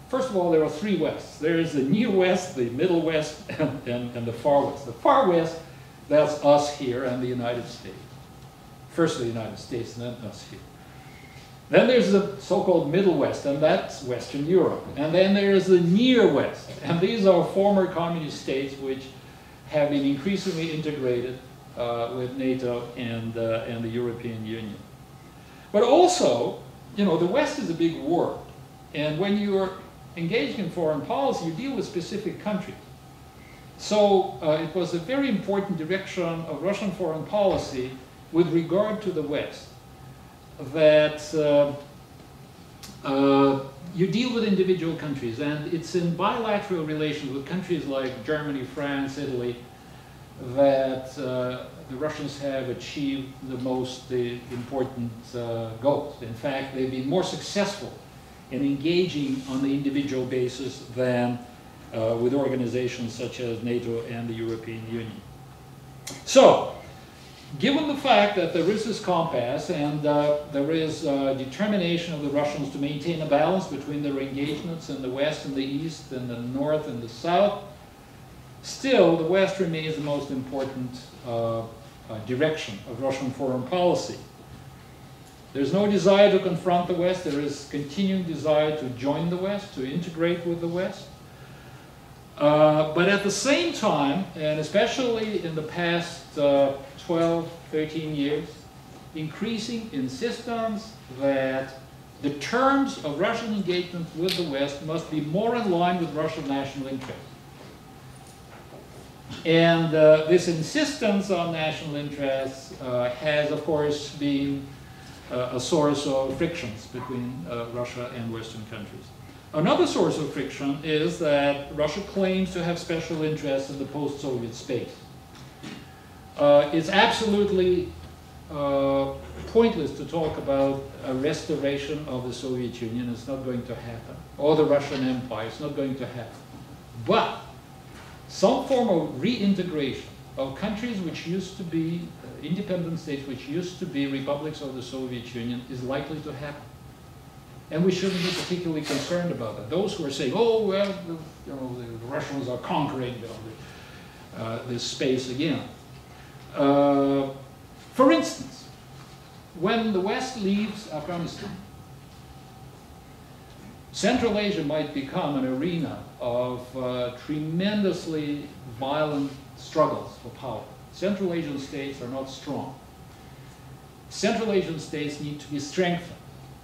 first of all, there are three Wests. There is the Near West, the Middle West, (laughs) and, and, and the Far West. The Far West, that's us here and the United States. First the United States and then us here. Then there's the so-called Middle West, and that's Western Europe. And then there's the Near West, and these are former communist states which have been increasingly integrated uh, with NATO and, uh, and the European Union. But also, you know, the West is a big word. And when you're engaged in foreign policy, you deal with specific countries. So uh, it was a very important direction of Russian foreign policy with regard to the West that uh, you deal with individual countries, and it's in bilateral relations with countries like Germany, France, Italy, that uh, the Russians have achieved the most important uh, goals. In fact, they've been more successful in engaging on the individual basis than uh, with organizations such as NATO and the European Union. So, given the fact that there is this compass and uh, there is uh, determination of the Russians to maintain a balance between their engagements in the West and the East and the North and the South, still the West remains the most important uh, uh direction of Russian foreign policy. There's no desire to confront the West, there is continuing desire to join the West, to integrate with the West. Uh, but at the same time, and especially in the past uh, 12, 13 years, increasing insistence that the terms of Russian engagement with the West must be more in line with Russian national interests. And uh, this insistence on national interests uh, has, of course, been uh, a source of frictions between uh, Russia and Western countries. Another source of friction is that Russia claims to have special interests in the post-Soviet space. Uh, it's absolutely uh, pointless to talk about a restoration of the Soviet Union. It's not going to happen. Or the Russian Empire. It's not going to happen. But some form of reintegration of countries which used to be uh, independent states, which used to be republics of the Soviet Union, is likely to happen. And we shouldn't be particularly concerned about that. Those who are saying, oh, well, you know, the Russians are conquering you know, the, uh, this space again. Uh, for instance, when the West leaves Afghanistan, Central Asia might become an arena of uh, tremendously violent struggles for power. Central Asian states are not strong. Central Asian states need to be strengthened.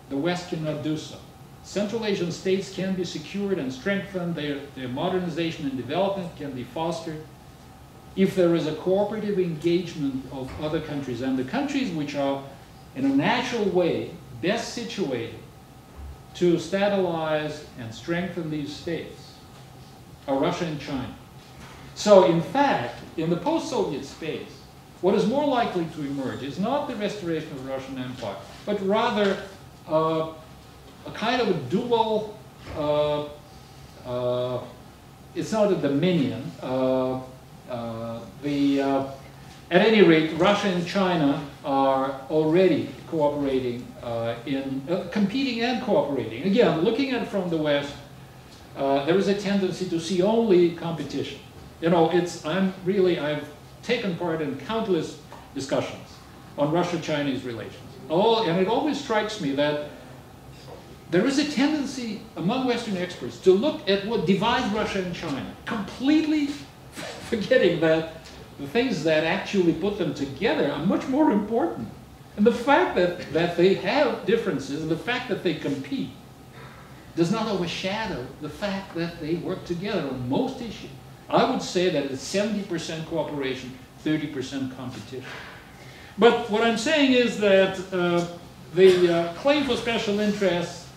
The West cannot do so. Central Asian states can be secured and strengthened, their, their modernization and development can be fostered if there is a cooperative engagement of other countries. And the countries which are in a natural way best situated to stabilize and strengthen these states are Russia and China. So in fact, in the post-Soviet space, what is more likely to emerge is not the restoration of the Russian Empire, but rather uh, a kind of a dual, uh, uh, it's not a dominion, uh, the, uh, at any rate, Russia and China are already cooperating uh, in, uh, competing and cooperating. Again, looking at it from the West, uh, there is a tendency to see only competition. You know, it's, I'm really, I've taken part in countless discussions on Russia-Chinese relations. All, and it always strikes me that there is a tendency among Western experts to look at what divides Russia and China, completely forgetting that the things that actually put them together are much more important. And the fact that, that they have differences and the fact that they compete does not overshadow the fact that they work together on most issues. I would say that it's 70% cooperation, 30% competition. But what I'm saying is that uh, the uh, claim for special interests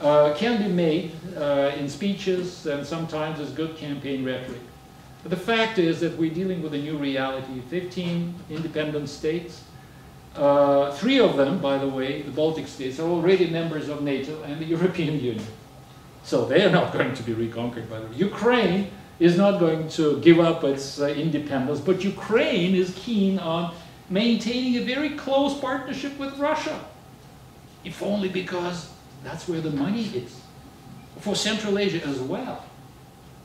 uh, can be made uh, in speeches and sometimes as good campaign rhetoric. But the fact is that we're dealing with a new reality. 15 independent states, uh, three of them, by the way, the Baltic states, are already members of NATO and the (laughs) European Union. So they are not going to be reconquered by the Ukraine is not going to give up its uh, independence, but Ukraine is keen on maintaining a very close partnership with Russia, if only because that's where the money is, for Central Asia as well.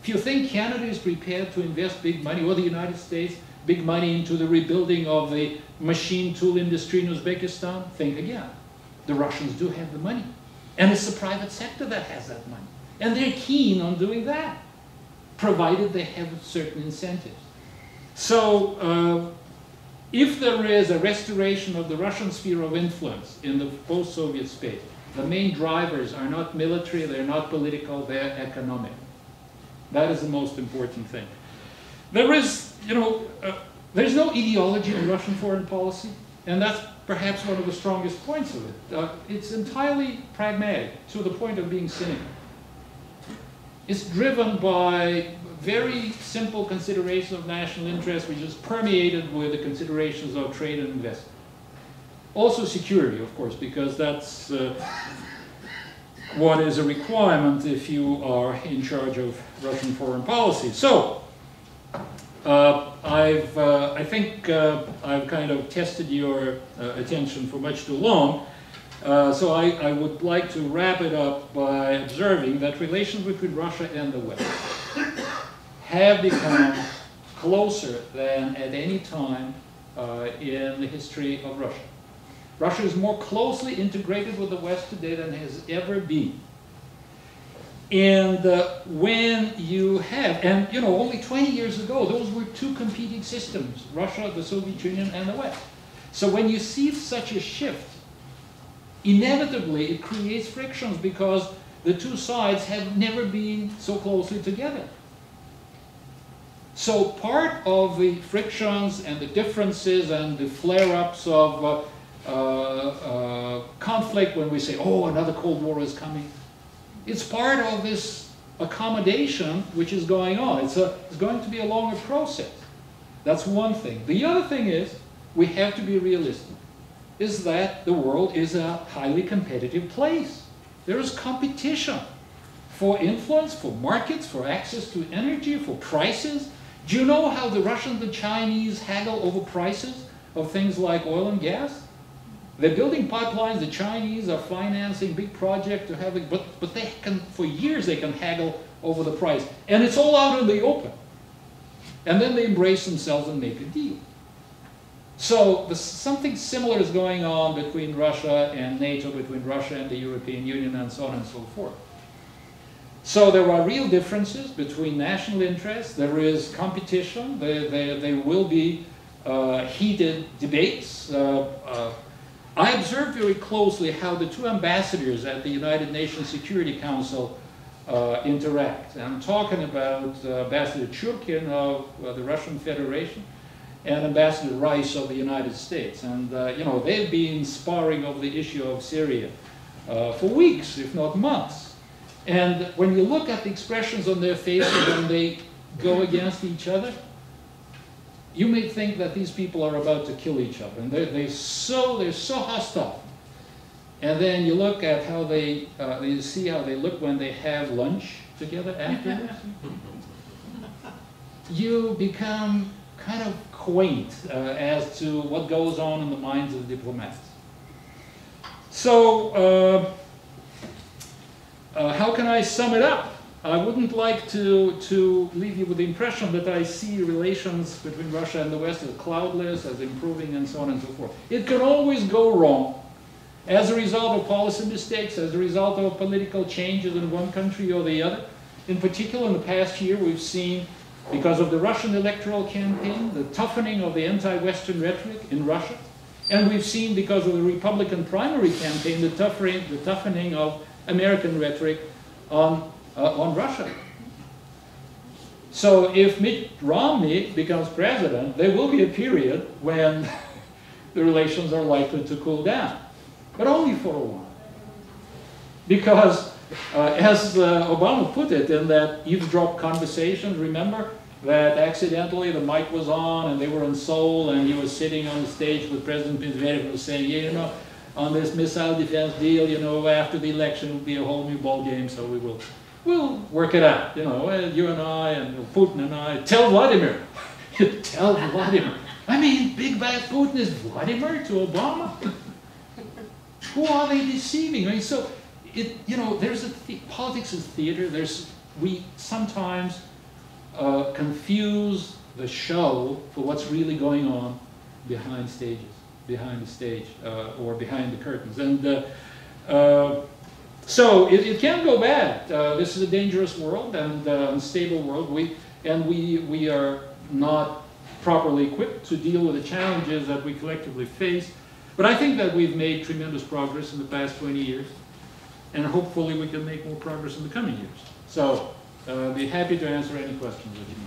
If you think Canada is prepared to invest big money, or the United States, big money into the rebuilding of the machine tool industry in Uzbekistan, think again. The Russians do have the money. And it's the private sector that has that money. And they're keen on doing that, provided they have certain incentives. So, uh, if there is a restoration of the Russian sphere of influence in the post-Soviet space, the main drivers are not military, they're not political, they're economic. That is the most important thing. There is, you know, uh, there's no ideology in Russian foreign policy, and that's perhaps one of the strongest points of it. Uh, it's entirely pragmatic, to the point of being cynical. It's driven by very simple considerations of national interest, which is permeated with the considerations of trade and investment. Also security, of course, because that's uh, what is a requirement if you are in charge of Russian foreign policy. So, uh, I've, uh, I think uh, I've kind of tested your uh, attention for much too long. Uh, so I, I, would like to wrap it up by observing that relations between Russia and the West have become closer than at any time uh, in the history of Russia. Russia is more closely integrated with the West today than it has ever been. And uh, when you have, and you know, only 20 years ago, those were two competing systems, Russia, the Soviet Union, and the West. So when you see such a shift, inevitably it creates frictions because the two sides have never been so closely together. So part of the frictions and the differences and the flare-ups of uh, uh, uh, conflict when we say, oh, another Cold War is coming. It's part of this accommodation which is going on. It's, a, it's going to be a longer process. That's one thing. The other thing is, we have to be realistic, is that the world is a highly competitive place. There is competition for influence, for markets, for access to energy, for prices. Do you know how the Russians and Chinese haggle over prices of things like oil and gas? They're building pipelines. The Chinese are financing big projects to have it, but, but they can, for years, they can haggle over the price. And it's all out in the open. And then they embrace themselves and make a deal. So something similar is going on between Russia and NATO, between Russia and the European Union, and so on and so forth. So there are real differences between national interests. There is competition. There, there, there will be uh, heated debates. Uh, uh, I observed very closely how the two ambassadors at the United Nations Security Council uh, interact. I'm talking about uh, Ambassador Churkin of uh, the Russian Federation and Ambassador Rice of the United States. And, uh, you know, they've been sparring over the issue of Syria uh, for weeks, if not months. And when you look at the expressions on their faces when they go against each other, you may think that these people are about to kill each other, and they're, they're, so, they're so hostile. And then you look at how they, uh, you see how they look when they have lunch together afterwards. (laughs) you become kind of quaint uh, as to what goes on in the minds of the diplomats. So, uh, uh, how can I sum it up? I wouldn't like to, to leave you with the impression that I see relations between Russia and the West as cloudless, as improving, and so on and so forth. It can always go wrong as a result of policy mistakes, as a result of political changes in one country or the other. In particular, in the past year, we've seen, because of the Russian electoral campaign, the toughening of the anti-Western rhetoric in Russia. And we've seen, because of the Republican primary campaign, the toughening, the toughening of American rhetoric on, uh, on Russia. So if Mitt Romney becomes president, there will be a period when (laughs) the relations are likely to cool down, but only for a while. Because, uh, as uh, Obama put it in that eavesdrop conversation, remember that accidentally the mic was on and they were in Seoul and he was sitting on the stage with President Medvedev was saying, yeah, you know, on this missile defense deal, you know, after the election will be a whole new ball game, so we will we'll work it out. You know, uh, you and I and Putin and I. Tell Vladimir. (laughs) Tell Vladimir. I mean, big bad Putin is Vladimir to Obama. (laughs) Who are they deceiving? I mean, so it you know, there's a politics is theater. There's we sometimes uh, confuse the show for what's really going on behind stages behind the stage uh, or behind the curtains. And uh, uh, so it, it, can go bad. Uh, this is a dangerous world and uh, unstable world. We, and we, we are not properly equipped to deal with the challenges that we collectively face. But I think that we've made tremendous progress in the past 20 years. And hopefully we can make more progress in the coming years. So uh, I'll be happy to answer any questions that you.